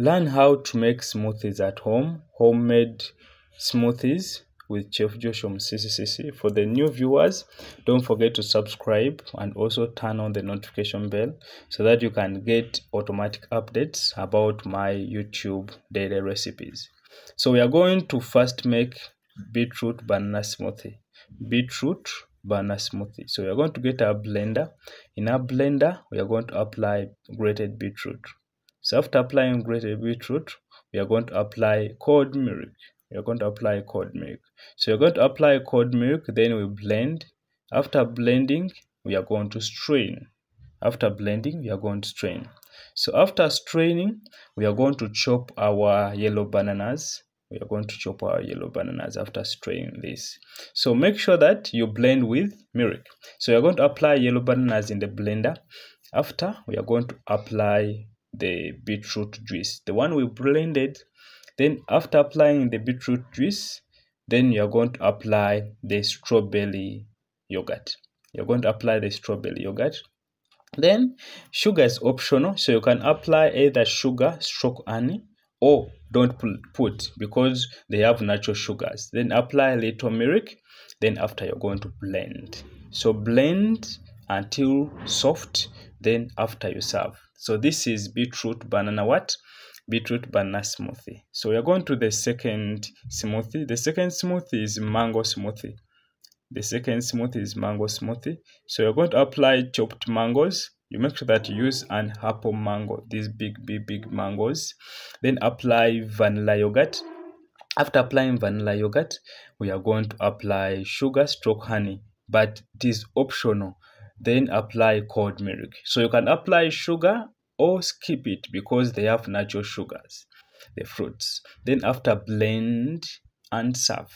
learn how to make smoothies at home, homemade smoothies with Chef Josh Omusiisisiisi. For the new viewers, don't forget to subscribe and also turn on the notification bell so that you can get automatic updates about my YouTube daily recipes. So we are going to first make beetroot banana smoothie. Beetroot banana smoothie. So we are going to get our blender. In our blender, we are going to apply grated beetroot. So after applying grated beetroot, we are going to apply cold milk. We are going to apply cold milk. So you're going to apply cold milk, then we blend. After blending, we are going to strain. After blending, we are going to strain. So after straining, we are going to chop our yellow bananas. We are going to chop our yellow bananas after straining this. So make sure that you blend with milk. So you're going to apply yellow bananas in the blender. After, we are going to apply the beetroot juice. The one we blended then after applying the beetroot juice then you're going to apply the strawberry yogurt. You're going to apply the strawberry yogurt. Then sugar is optional so you can apply either sugar stroke honey or don't put because they have natural sugars. Then apply a little milk then after you're going to blend. So blend until soft then after you serve so this is beetroot banana what? Beetroot banana smoothie. So we are going to the second smoothie. The second smoothie is mango smoothie. The second smoothie is mango smoothie. So you're going to apply chopped mangoes. You make sure that you use an apple mango, these big, big, big mangoes. Then apply vanilla yogurt. After applying vanilla yogurt, we are going to apply sugar stroke honey, but it is optional then apply cold milk. So you can apply sugar or skip it because they have natural sugars, the fruits. Then after blend and serve.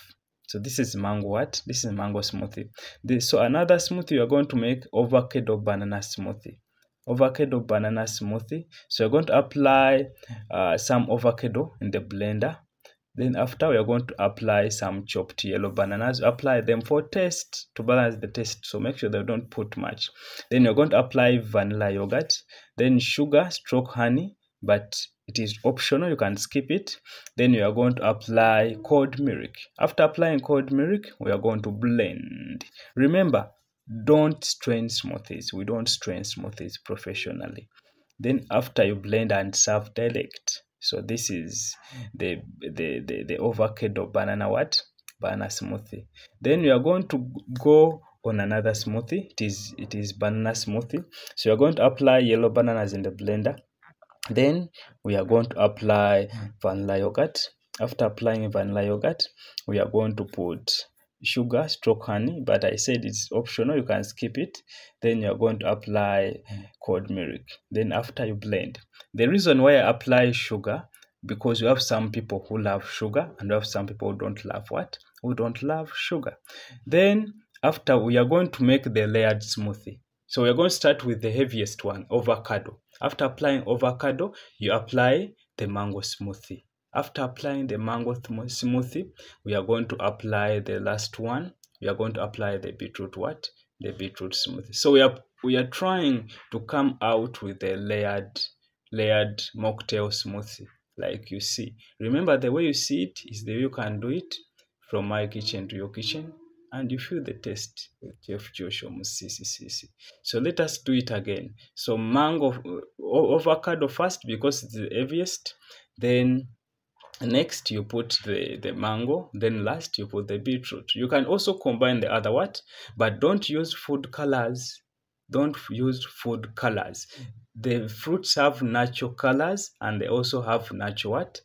So this is mango what? This is mango smoothie. This, so another smoothie you are going to make avocado banana smoothie. Avocado banana smoothie. So you're going to apply uh, some avocado in the blender then after we are going to apply some chopped yellow bananas. Apply them for taste to balance the taste. So make sure they don't put much. Then you're going to apply vanilla yogurt. Then sugar, stroke honey, but it is optional. You can skip it. Then you are going to apply cold milk. After applying cold milk, we are going to blend. Remember, don't strain smoothies. We don't strain smoothies professionally. Then after you blend and serve direct so this is the the the, the avocado banana what? Banana smoothie. Then we are going to go on another smoothie. It is it is banana smoothie. So you're going to apply yellow bananas in the blender. Then we are going to apply vanilla yogurt. After applying vanilla yogurt we are going to put sugar stroke honey but i said it's optional you can skip it. Then you're going to apply cold milk. Then after you blend. The reason why i apply sugar because you have some people who love sugar and you have some people who don't love what? Who don't love sugar. Then after we are going to make the layered smoothie. So we're going to start with the heaviest one avocado. After applying avocado you apply the mango smoothie after applying the mango smoothie, we are going to apply the last one. We are going to apply the beetroot what? The beetroot smoothie. So we are we are trying to come out with a layered layered mocktail smoothie like you see. Remember the way you see it is the way you can do it from my kitchen to your kitchen and you feel the taste with Chef Josh Omusiisisiisi. So let us do it again. So mango avocado first because it's the heaviest. Then next you put the the mango then last you put the beetroot. You can also combine the other what? But don't use food colors. Don't use food colors. The fruits have natural colors and they also have natural what